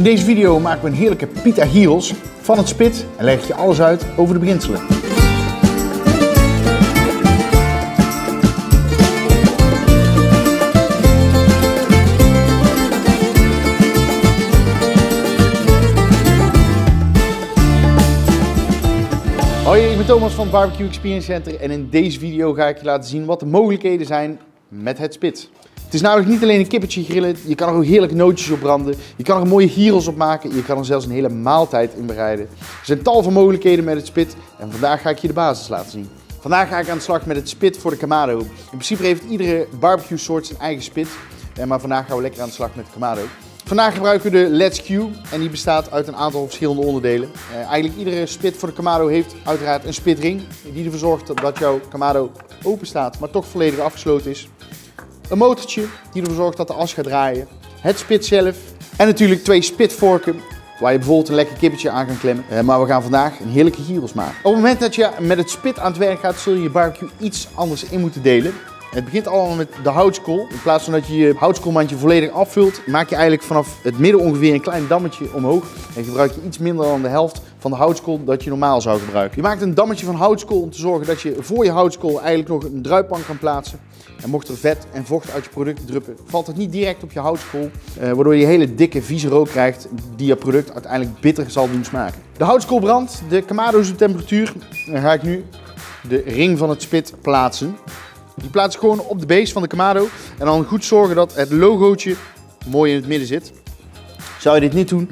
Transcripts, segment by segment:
In deze video maken we een heerlijke pita gyros van het spit en leg ik je alles uit over de beginselen. Hoi, ik ben Thomas van het Barbecue Experience Center en in deze video ga ik je laten zien wat de mogelijkheden zijn met het spit. Het is namelijk niet alleen een kippetje grillen, je kan er ook heerlijke nootjes op branden. Je kan er mooie gyros op maken, je kan er zelfs een hele maaltijd in bereiden. Er zijn tal van mogelijkheden met het spit en vandaag ga ik je de basis laten zien. Vandaag ga ik aan de slag met het spit voor de Kamado. In principe heeft iedere barbecue soort zijn eigen spit, eh, maar vandaag gaan we lekker aan de slag met de Kamado. Vandaag gebruiken we de Let's Q en die bestaat uit een aantal verschillende onderdelen. Uh, eigenlijk iedere spit voor de Kamado heeft uiteraard een spitring die ervoor zorgt dat jouw Kamado open staat, maar toch volledig afgesloten is. Een motortje die ervoor zorgt dat de as gaat draaien. Het spit zelf en natuurlijk twee spitvorken waar je bijvoorbeeld een lekker kippetje aan kan klemmen. Uh, maar we gaan vandaag een heerlijke gyros maken. Op het moment dat je met het spit aan het werk gaat, zul je je barbecue iets anders in moeten delen. Het begint allemaal met de houtskool. In plaats van dat je je houtskoolmandje volledig afvult, maak je eigenlijk vanaf het midden ongeveer een klein dammetje omhoog. En gebruik je iets minder dan de helft van de houtskool dat je normaal zou gebruiken. Je maakt een dammetje van houtskool om te zorgen dat je voor je houtskool eigenlijk nog een druippan kan plaatsen. En mocht er vet en vocht uit je product druppen, valt het niet direct op je houtskool. Eh, waardoor je hele dikke, vieze rook krijgt die je product uiteindelijk bitter zal doen smaken. De houtskool brandt, de Kamado is op temperatuur. Dan ga ik nu de ring van het spit plaatsen. Die plaats ik gewoon op de base van de Kamado. En dan goed zorgen dat het logootje mooi in het midden zit. Zou je dit niet doen,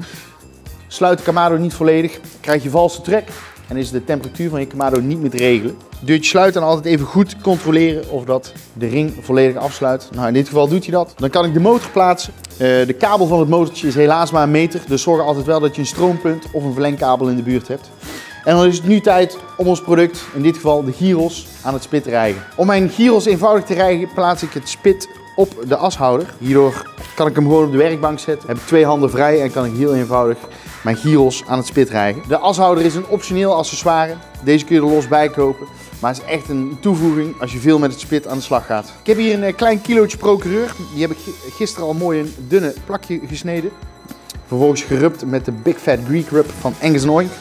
sluit de Kamado niet volledig, krijg je valse trek en is de temperatuur van je Kamado niet meer te regelen. Deurtje sluiten en altijd even goed controleren of dat de ring volledig afsluit. Nou, in dit geval doet hij dat. Dan kan ik de motor plaatsen. Uh, de kabel van het motortje is helaas maar een meter, dus zorg altijd wel dat je een stroompunt of een verlengkabel in de buurt hebt. En dan is het nu tijd om ons product, in dit geval de gyros, aan het spit te rijgen. Om mijn gyros eenvoudig te rijgen plaats ik het spit op de ashouder. Hierdoor kan ik hem gewoon op de werkbank zetten. Heb ik twee handen vrij en kan ik heel eenvoudig mijn gyros aan het spit rijgen. De ashouder is een optioneel accessoire. Deze kun je er los bij kopen. Maar het is echt een toevoeging als je veel met het spit aan de slag gaat. Ik heb hier een eh, klein kilootje procureur. Die heb ik gisteren al mooi een dunne plakje gesneden. Vervolgens gerubt met de Big Fat Greek Rub van Angus Oink.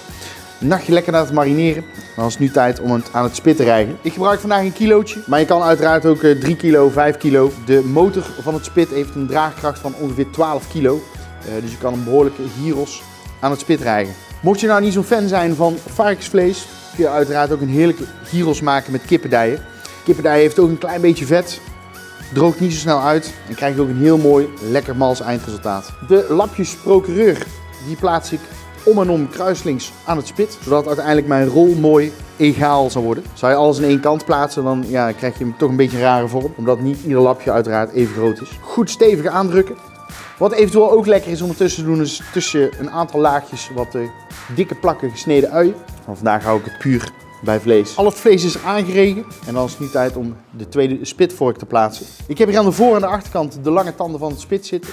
Nachtje lekker laten marineren. Dan is het nu tijd om het aan het spit te rijgen. Ik gebruik vandaag een kilootje, maar je kan uiteraard ook 3 eh, kilo, 5 kilo. De motor van het spit heeft een draagkracht van ongeveer 12 kilo. Uh, dus je kan een behoorlijke gyros aan het spit rijgen. Mocht je nou niet zo'n fan zijn van varkensvlees, kun je uiteraard ook een heerlijke gyros maken met kippendijen. Kippendij heeft ook een klein beetje vet, droogt niet zo snel uit en krijg je ook een heel mooi, lekker mals eindresultaat. De lapjes procureur, die plaats ik om en om kruislinks aan het spit, zodat uiteindelijk mijn rol mooi egaal zal worden. Zou je alles in één kant plaatsen, dan ja, krijg je hem toch een beetje een rare vorm, omdat niet ieder lapje uiteraard even groot is. Goed stevig aandrukken. Wat eventueel ook lekker is om ertussen te doen, is tussen een aantal laagjes wat uh, dikke plakken gesneden ui. Maar vandaag hou ik het puur bij vlees. Al het vlees is aangeregen en dan is het nu tijd om de tweede spitvork te plaatsen. Ik heb hier aan de voor- en de achterkant de lange tanden van het spit zitten.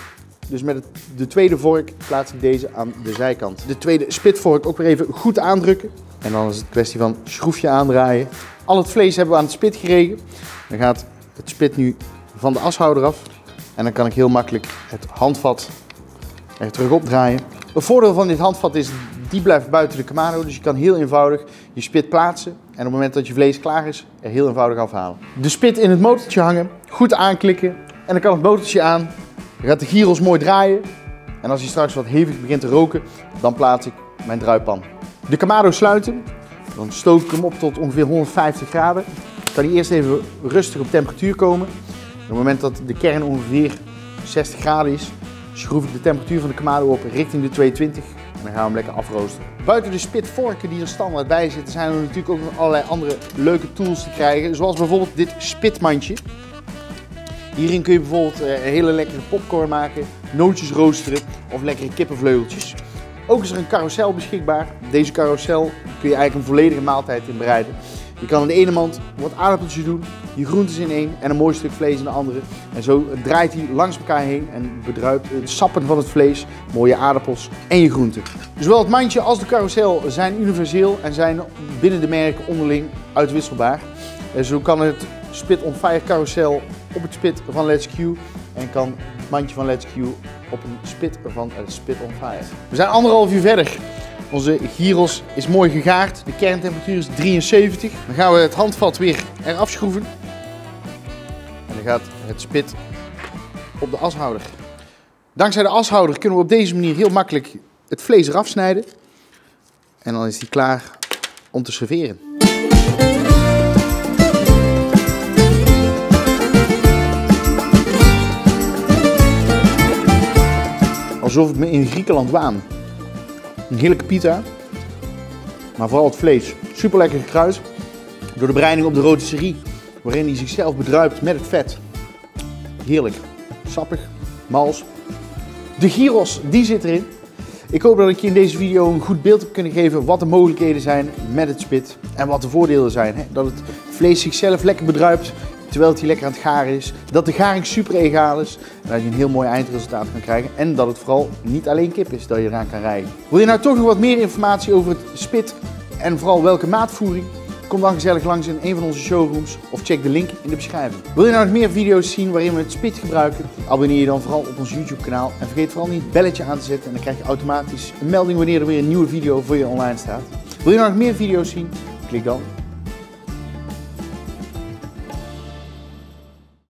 Dus met de tweede vork plaats ik deze aan de zijkant. De tweede spitvork ook weer even goed aandrukken. En dan is het kwestie van schroefje aandraaien. Al het vlees hebben we aan het spit geregen. Dan gaat het spit nu van de ashouder af. En dan kan ik heel makkelijk het handvat er terug opdraaien. Het voordeel van dit handvat is, die blijft buiten de kamado. Dus je kan heel eenvoudig je spit plaatsen. En op het moment dat je vlees klaar is, er heel eenvoudig afhalen. De spit in het motortje hangen, goed aanklikken. En dan kan het motortje aan. Dan gaat de gyros mooi draaien. En als hij straks wat hevig begint te roken, dan plaats ik mijn druipan. De kamado sluiten. Dan stook ik hem op tot ongeveer 150 graden. Dan kan hij eerst even rustig op temperatuur komen. Op het moment dat de kern ongeveer 60 graden is, schroef ik de temperatuur van de kamado op richting de 220 en dan gaan we hem lekker afroosteren. Buiten de spitvorken die er standaard bij zitten, zijn er natuurlijk ook nog allerlei andere leuke tools te krijgen. Zoals bijvoorbeeld dit spitmandje. Hierin kun je bijvoorbeeld eh, hele lekkere popcorn maken, nootjes roosteren of lekkere kippenvleugeltjes. Ook is er een carousel beschikbaar. Deze carousel kun je eigenlijk een volledige maaltijd in bereiden. Je kan aan de ene mand wat aardappeltjes doen, je groentes in één en een mooi stuk vlees in de andere. En zo draait hij langs elkaar heen en bedruipt het sappen van het vlees, mooie aardappels en je groenten. Zowel het mandje als de carousel zijn universeel en zijn binnen de merken onderling uitwisselbaar. En zo kan het Spit on Fire carousel op het spit van Let's Q en kan het mandje van Let's Q op een spit van het Spit on Fire. We zijn anderhalf uur verder. Onze gyros is mooi gegaard. De kerntemperatuur is 73. Dan gaan we het handvat weer eraf schroeven. En dan gaat het spit op de ashouder. Dankzij de ashouder kunnen we op deze manier heel makkelijk het vlees eraf snijden. En dan is die klaar om te serveren. Alsof ik me in Griekenland waan. Een heerlijke pita. Maar vooral het vlees. Super lekker gekruid. Door de bereiding op de rotisserie. Waarin hij zichzelf bedruipt met het vet. Heerlijk. Sappig. Mals. De gyros, die zit erin. Ik hoop dat ik je in deze video een goed beeld heb kunnen geven wat de mogelijkheden zijn met het spit. En wat de voordelen zijn. Dat het vlees zichzelf lekker bedruipt terwijl het hier lekker aan het garen is. Dat de garing super egaal is. En dat je een heel mooi eindresultaat kan krijgen. En dat het vooral niet alleen kip is dat je eraan kan rijden. Wil je nou toch nog wat meer informatie over het spit en vooral welke maatvoering? Kom dan gezellig langs in een van onze showrooms of check de link in de beschrijving. Wil je nou nog meer video's zien waarin we het spit gebruiken? Abonneer je dan vooral op ons YouTube kanaal en vergeet vooral niet het belletje aan te zetten en dan krijg je automatisch een melding wanneer er weer een nieuwe video voor je online staat. Wil je nou nog meer video's zien? Klik dan